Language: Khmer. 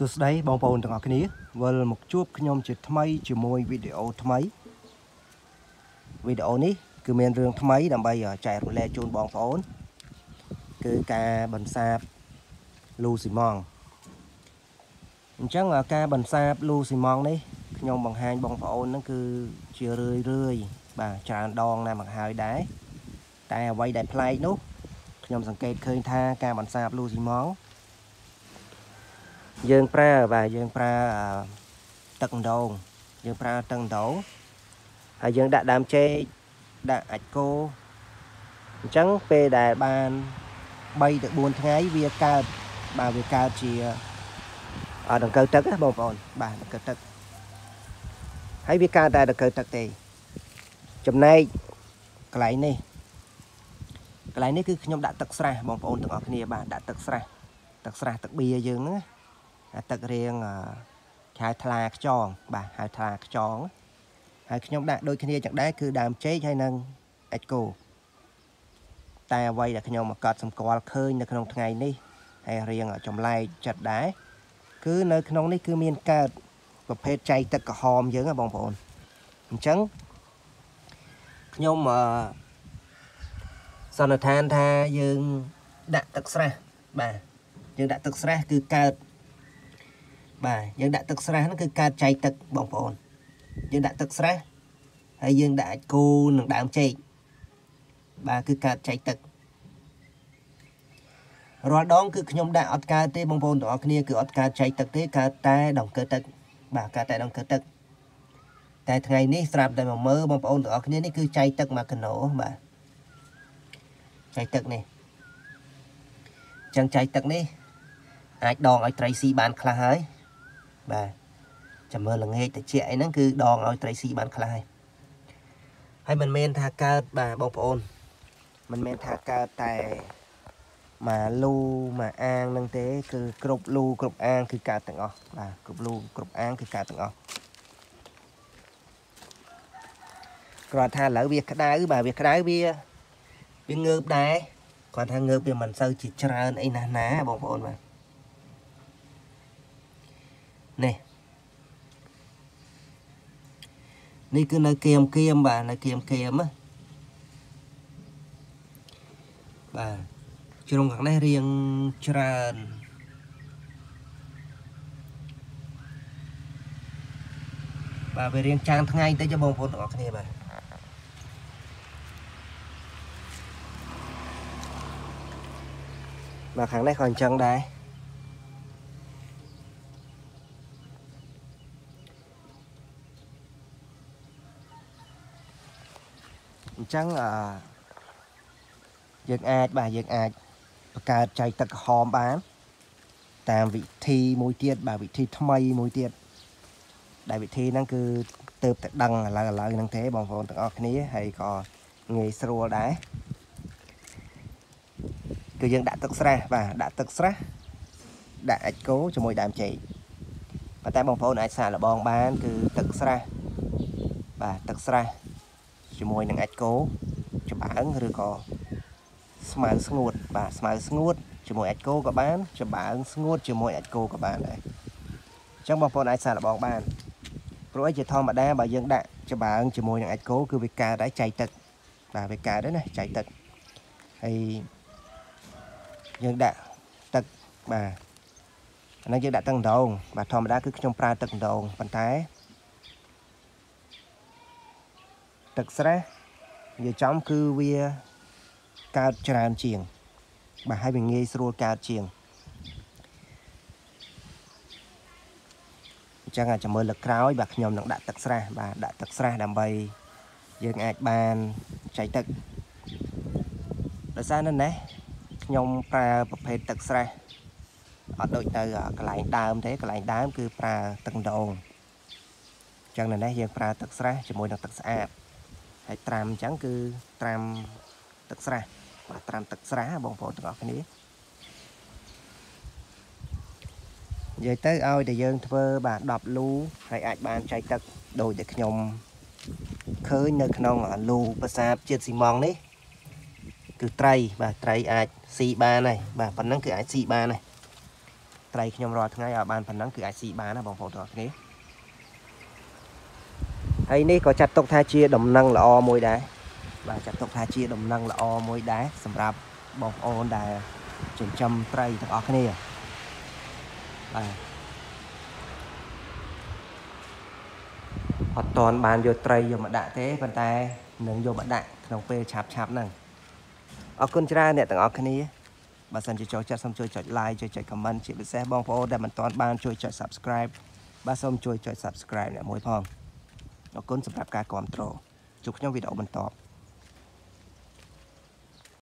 សួស្តីបងប្អូនទាំងអស់គ្នាវិលមកជួបខ្ញុំជាថ្មីជាមួយវីដេអូថ្មីវីដេអូនេះគឺមានរឿងថ្មីដើម្បីចែករំលែកជូនបងប្អូន គឺការបន្សាបលូស៊ីម៉ង់អញ្ចឹងការបន្សាបលូស៊ីម៉ង់នេះខ្ញុំបង្ហាញបងប្អូនហ្នឹងគឺជារឿយរឿយបាទច្រើនដងណាស់មកហើយដែរតែអ្វីដែលប្លែកនោះខ្ញុំសង្កេតឃើញថាការបន្សាបលូស៊ីម៉ង់ យើងប្រើបាទយើងប្រើទឹកដងយើងប្រើទឹកដងហើយយើងដាក់ដើមចេកដាក់អាចគោអញ្ចឹងពេលដែលបាន3ទៅ4ថ្ងៃវាកើតបាទវាកើតជាអត់ដង្កូវទឹកណាបងប្អូនបាទដង្កូវទឹកហើយវាកើតតែដង្កូវទឹកទេចំណែកកន្លែងនេះកន្លែងនេះគឺខ្ញុំដាក់ទឹកស្រះបងប្អូនទាំងអស់គ្នាបាទដាក់ទឹកស្រះទឹកស្រះទឹកបៀយើងហ្នឹងណា ទឹករៀងហៅថ្លាខ្ចងបាទហៅថ្លាខ្ចងហើយខ្ញុំដាក់ដូចគ្នាចឹងដែរគឺដើមចេកហើយនឹងអេចកូតែអ្វីដែលខ្ញុំមកកត់សម្គាល់ឃើញនៅក្នុងថ្ងៃនេះហើយរៀងចម្លែកចិត្តដែរគឺនៅក្នុងនេះគឺមានកើតប្រភេទចៃទឹកក្រហមយើងណាបងប្អូនអញ្ចឹងខ្ញុំអឺសន្និដ្ឋានថាយើងដាក់ទឹកស្រះបាទយើងដាក់ទឹកស្រះគឺកើត បាទយើងដាក់ទឹកស្រះហ្នឹងគឺកើតចៃទឹកបងប្អូនយើងដាក់ទឹកស្រះហើយយើងដាក់អាចគូនឹងដើមចេកបាទគឺកើតចៃទឹករាល់ដងគឺខ្ញុំដាក់អត់កើតទេបងប្អូនទាំងអស់គ្នាគឺអត់កើតចៃទឹកទេកើតតែដង្កូវទឹកបាទកើតតែដង្កូវទឹកតែថ្ងៃនេះស្រាប់តែមកមើលបងប្អូនទាំងអស់គ្នានេះគឺចៃទឹកមួយកណោបាទចៃទឹកនេះចឹងចៃទឹកនេះអាចដងឲ្យត្រីស៊ីបានខ្លះហើយ បាទចាំមើលល្ងាចតិចអីហ្នឹងគឺដងឲ្យត្រីស៊ីបានខ្លះហើយហើយមិនមែនថាកើតបាទបងប្អូនមិនមែនថាកើតតែមកលូមកអាងនឹងទេ គឺគ្រប់លូគ្រប់អាងគឺកើតទាំងអស់បាទគ្រប់លូគ្រប់អាងគឺកើតទាំងអស់គ្រាន់ថាឥឡូវវាក្តៅបាទវាក្តៅវាវាងើបដែរគ្រាន់ថាងើបវាមិនសូវជាច្រើនអីណាស់ណាបងប្អូនបាទ នេះនេះគឺនៅគៀមគៀមបាទនៅគៀមគៀមណាបាទជ្រុងខាងនេះរៀងច្រើនបាទវារៀងចាងថ្ងៃតិចបងប្អូនទាំងអស់គ្នាបាទបាទខាងនេះក៏អញ្ចឹងដែរ ចឹងអឺយើងអាចបាទយើងអាចបង្កើតចៃទឹកក្រហមបាន តាមវិធីមួយទៀតបាទវិធីថ្មីមួយទៀតដែលវិធីហ្នឹងគឺទៅតែដឹងឥឡូវឥឡូវហ្នឹងទេបងប្អូនទាំងអស់គ្នាហើយក៏ងាយស្រួលដែរគឺយើងដាក់ទឹកស្រះបាទដាក់ទឹកស្រះដាក់អាចគោជាមួយដើមចេកប៉ុន្តែបងប្អូនអាចសាកល្បងបាន គឺទឹកស្រះបាទទឹកស្រះ ជាមួយនឹងអាចគោចម្បើងឬក៏ស្មៅស្ងួតបាទស្មៅស្ងួតជាមួយអាចគោក៏បានចម្បើងស្ងួតជាមួយអាចគោក៏បានដែរអញ្ចឹងបងប្អូនអាចសាកល្បងបានព្រោះអីជាធម្មតាបើយើងដាក់ចម្បើងជាមួយនឹងអាចគោគឺវាកើតដែរចៃទឹកបាទវាកើតដែរណាចៃទឹកហើយយើងដាក់ទឹកបាទអានេះយើងដាក់ទឹកម្ដងបាទធម្មតាគឺខ្ញុំប្រើទឹកម្ដងប៉ុន្តែ ទឹកស្រះនិយាយចំគឺវាកើតច្រើនជាង បាទហើយវាងាយស្រួលកើតជាងអញ្ចឹងអាចមើលលើក្រោយបាទខ្ញុំនឹងដាក់ទឹកស្រះបាទដាក់ទឹកស្រះដើម្បី យើងអាចបានចៃទឹកដោយសារនៅនេះខ្ញុំប្រើប្រភេទទឹកស្រះអត់ដូចទៅកន្លែងដើមទេកន្លែងដើមគឺប្រើទឹកម្ដងអញ្ចឹងនៅនេះយើងប្រើទឹកស្រះជាមួយនឹងទឹកស្អាត ហើយត្រាំអញ្ចឹងគឺត្រាំទឹកស្រះបាទត្រាំទឹកស្រះបងប្អូនទាំងអស់គ្នានិយាយទៅឲ្យតែយើងធ្វើបាទ10លូហើយអាចបានចែកទឹកដោយតែខ្ញុំឃើញនៅក្នុងលូប្រាសាទជាតិស៊ីម៉ងនេះគឺត្រីបាទត្រីអាចស៊ីបានហើយបាទប៉ុណ្ណឹងគឺអាចស៊ីបានហើយត្រីខ្ញុំរាល់ថ្ងៃឲ្យបានប៉ុណ្ណឹងគឺអាចស៊ីបានណាបងប្អូនទាំងអស់គ្នា ហើយនេះក៏ចាត់ទុកថាជាដំណឹងល្អមួយដែរបាទចាត់ទុកថាជាដំណឹងល្អមួយដែរសម្រាប់បងប្អូនដែលចិញ្ចឹមត្រីទាំងអស់គ្នាបាទអត់តន់បានយកត្រីយកមកដាក់ទេប៉ុន្តែនឹងយកមកដាក់ក្នុងពេលឆាប់ឆាប់ហ្នឹងអរគុណច្រើនអ្នកទាំងអស់គ្នាបើសិនជាចូលចិត្តសូមជួយចុច like ជួយចុច comment ជាពិសេសបងប្អូនដែលមិនទាន់បានជួយចុច subscribe បាទសូមជួយចុច subscribe អ្នកមួយផង អរគុណសម្រាប់ការគ្រប់គ្រងជួបខ្ញុំវីដេអូបន្ត